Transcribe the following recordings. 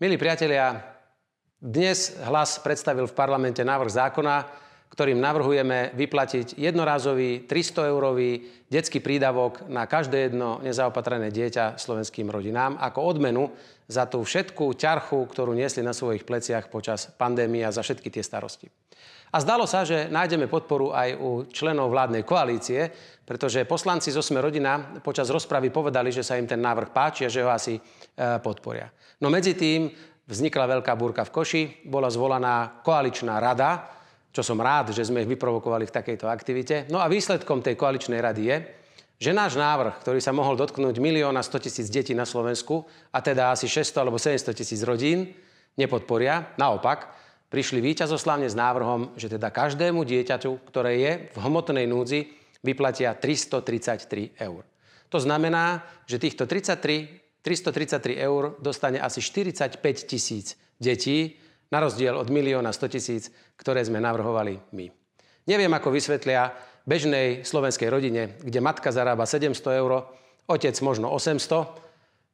Milí priatelia, dnes hlas predstavil v parlamente návrh zákona, ktorým navrhujeme vyplatiť jednorázový 300-eurový detský prídavok na každé jedno nezaopatrené dieťa slovenským rodinám ako odmenu za tú všetkú ťarchu, ktorú niesli na svojich pleciach počas pandémie a za všetky tie starosti. A zdalo sa, že nájdeme podporu aj u členov vládnej koalície, pretože poslanci zo Sme rodina počas rozpravy povedali, že sa im ten návrh páči a že ho asi e, podporia. No medzi tým vznikla veľká búrka v Koši, bola zvolaná koaličná rada, čo som rád, že sme ich vyprovokovali v takejto aktivite. No a výsledkom tej koaličnej rady je, že náš návrh, ktorý sa mohol dotknúť milióna 100 tisíc detí na Slovensku, a teda asi 600 alebo 700 tisíc rodín, nepodporia. Naopak, prišli víťazoslavne s návrhom, že teda každému dieťaťu, ktoré je v hmotnej núdzi, vyplatia 333 eur. To znamená, že týchto 33, 333 eur dostane asi 45 tisíc detí, na rozdiel od milióna 100 tisíc, ktoré sme navrhovali my. Neviem, ako vysvetlia bežnej slovenskej rodine, kde matka zarába 700 eur, otec možno 800,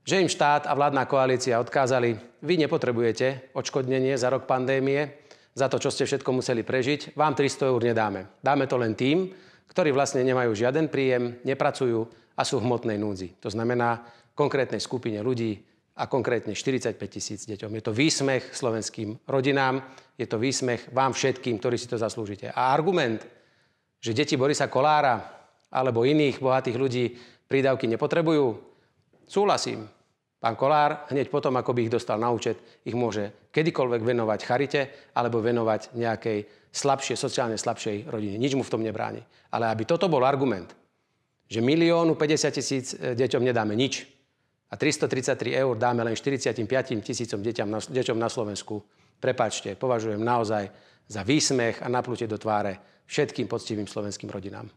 že im štát a vládna koalícia odkázali, vy nepotrebujete odškodnenie za rok pandémie, za to, čo ste všetko museli prežiť, vám 300 eur nedáme. Dáme to len tým, ktorí vlastne nemajú žiaden príjem, nepracujú a sú v hmotnej núdzi. To znamená konkrétnej skupine ľudí, a konkrétne 45 tisíc deťom. Je to výsmech slovenským rodinám, je to výsmech vám všetkým, ktorí si to zaslúžite. A argument, že deti Borisa Kolára alebo iných bohatých ľudí prídavky nepotrebujú, súhlasím. Pán Kolár hneď potom, ako by ich dostal na účet, ich môže kedykoľvek venovať charite alebo venovať nejakej slabšie, sociálne slabšej rodine. Nič mu v tom nebráni. Ale aby toto bol argument, že miliónu 50 tisíc deťom nedáme nič, a 333 eur dáme len 45 tisícom deťom na, deťom na Slovensku, prepačte, považujem naozaj za výsmech a naplutie do tváre všetkým poctivým slovenským rodinám.